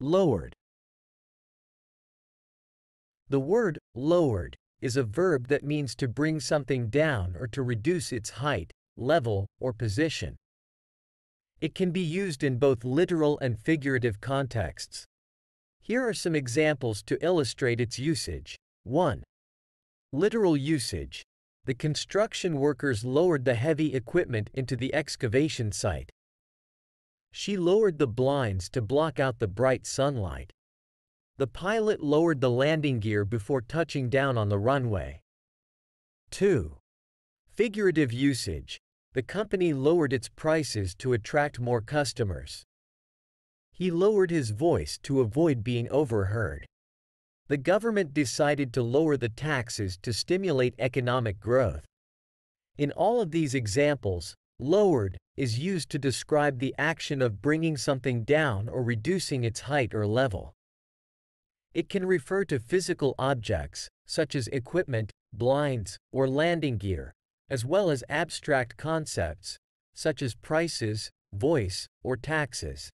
Lowered. The word lowered is a verb that means to bring something down or to reduce its height, level, or position. It can be used in both literal and figurative contexts. Here are some examples to illustrate its usage. 1. Literal usage. The construction workers lowered the heavy equipment into the excavation site. She lowered the blinds to block out the bright sunlight. The pilot lowered the landing gear before touching down on the runway. 2. Figurative usage. The company lowered its prices to attract more customers. He lowered his voice to avoid being overheard. The government decided to lower the taxes to stimulate economic growth. In all of these examples, lowered is used to describe the action of bringing something down or reducing its height or level. It can refer to physical objects, such as equipment, blinds, or landing gear, as well as abstract concepts, such as prices, voice, or taxes.